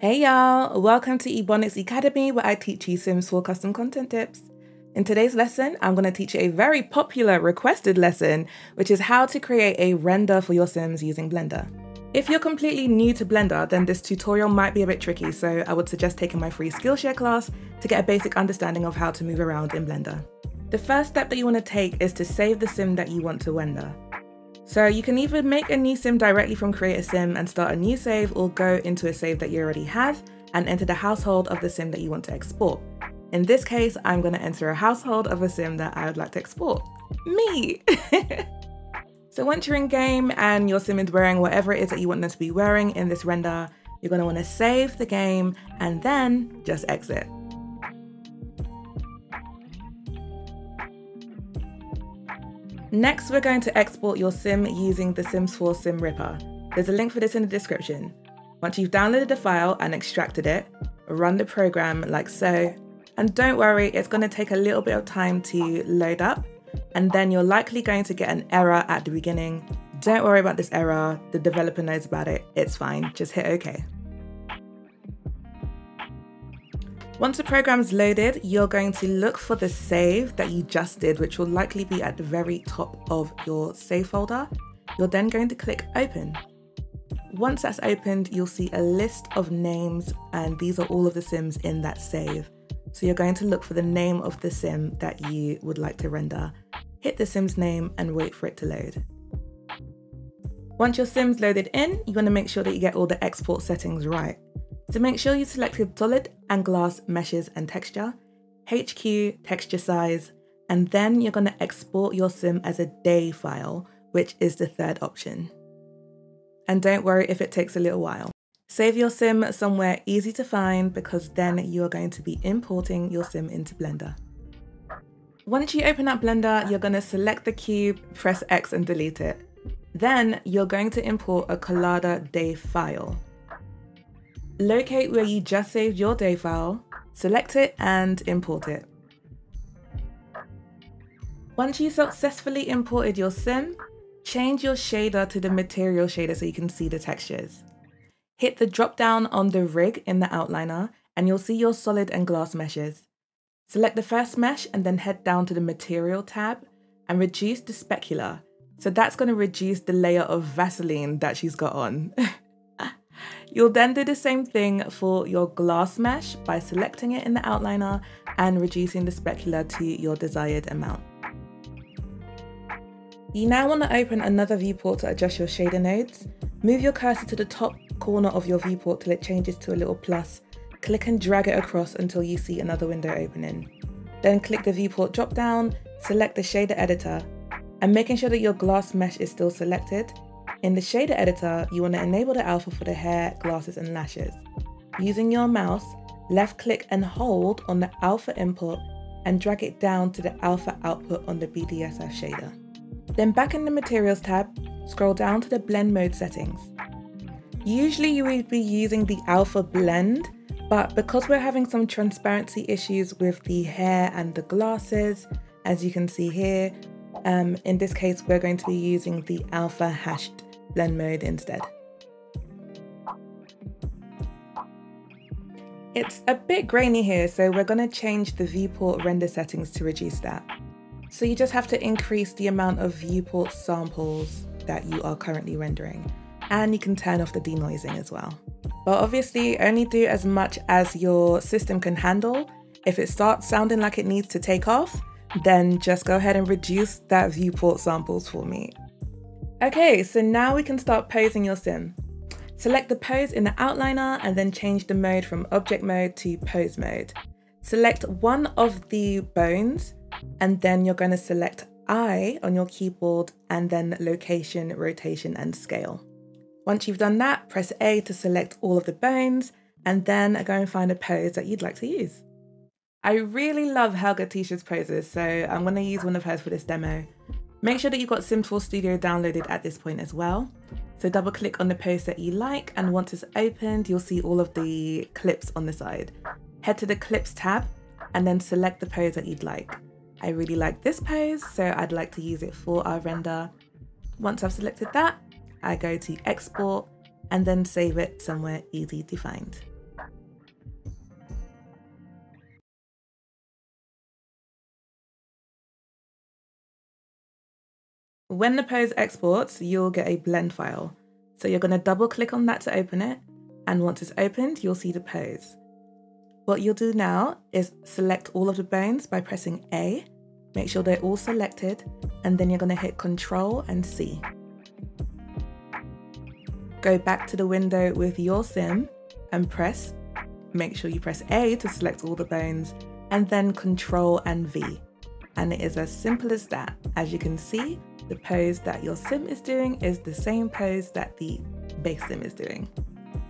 Hey y'all, welcome to Ebonix Academy where I teach you Sims 4 custom content tips. In today's lesson, I'm going to teach you a very popular requested lesson, which is how to create a render for your Sims using Blender. If you're completely new to Blender, then this tutorial might be a bit tricky, so I would suggest taking my free Skillshare class to get a basic understanding of how to move around in Blender. The first step that you want to take is to save the sim that you want to render. So you can either make a new sim directly from create a sim and start a new save or go into a save that you already have and enter the household of the sim that you want to export. In this case, I'm going to enter a household of a sim that I would like to export. Me! so once you're in game and your sim is wearing whatever it is that you want them to be wearing in this render, you're going to want to save the game and then just exit. Next, we're going to export your sim using the Sims 4 Sim Ripper. There's a link for this in the description. Once you've downloaded the file and extracted it, run the program like so. And don't worry, it's going to take a little bit of time to load up, and then you're likely going to get an error at the beginning. Don't worry about this error, the developer knows about it, it's fine, just hit OK. Once the program's loaded, you're going to look for the save that you just did, which will likely be at the very top of your save folder. You're then going to click open. Once that's opened, you'll see a list of names and these are all of the sims in that save. So you're going to look for the name of the sim that you would like to render. Hit the sim's name and wait for it to load. Once your sim's loaded in, you want to make sure that you get all the export settings right. So make sure you selected solid and glass meshes and texture, HQ texture size, and then you're going to export your sim as a DAE file, which is the third option. And don't worry if it takes a little while. Save your sim somewhere easy to find because then you are going to be importing your sim into Blender. Once you open up Blender, you're going to select the cube, press X and delete it. Then you're going to import a Collada DAE file. Locate where you just saved your DAE file, select it and import it. Once you successfully imported your sim, change your shader to the material shader so you can see the textures. Hit the drop down on the rig in the outliner and you'll see your solid and glass meshes. Select the first mesh and then head down to the material tab and reduce the specular. So that's going to reduce the layer of Vaseline that she's got on. You'll then do the same thing for your glass mesh by selecting it in the outliner and reducing the specular to your desired amount. You now want to open another viewport to adjust your shader nodes. Move your cursor to the top corner of your viewport till it changes to a little plus. Click and drag it across until you see another window opening. Then click the viewport drop down, select the shader editor, and making sure that your glass mesh is still selected, in the shader editor, you want to enable the alpha for the hair, glasses and lashes. Using your mouse, left click and hold on the alpha input and drag it down to the alpha output on the BSDF shader. Then back in the materials tab, scroll down to the blend mode settings. Usually you would be using the alpha blend, but because we're having some transparency issues with the hair and the glasses, as you can see here, um, in this case, we're going to be using the alpha hashed blend mode instead. It's a bit grainy here, so we're going to change the viewport render settings to reduce that. So you just have to increase the amount of viewport samples that you are currently rendering. And you can turn off the denoising as well. But obviously only do as much as your system can handle. If it starts sounding like it needs to take off, then just go ahead and reduce that viewport samples for me. Okay, so now we can start posing your sim. Select the pose in the outliner and then change the mode from object mode to pose mode. Select one of the bones and then you're going to select I on your keyboard and then location, rotation and scale. Once you've done that, press A to select all of the bones and then go and find a pose that you'd like to use. I really love Helga Tisha's poses, so I'm going to use one of hers for this demo. Make sure that you've got 4 Studio downloaded at this point as well. So double click on the post that you like and once it's opened, you'll see all of the clips on the side. Head to the clips tab and then select the pose that you'd like. I really like this pose, so I'd like to use it for our render. Once I've selected that, I go to export and then save it somewhere easy to find. When the pose exports, you'll get a blend file. So you're going to double click on that to open it. And once it's opened, you'll see the pose. What you'll do now is select all of the bones by pressing A. Make sure they're all selected. And then you're going to hit Control and C. Go back to the window with your sim and press, make sure you press A to select all the bones and then Control and V. And it is as simple as that. As you can see, the pose that your sim is doing is the same pose that the base sim is doing.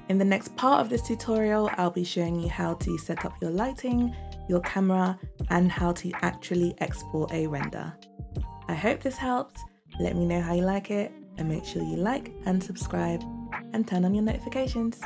In the next part of this tutorial, I'll be showing you how to set up your lighting, your camera, and how to actually export a render. I hope this helped. Let me know how you like it and make sure you like and subscribe and turn on your notifications.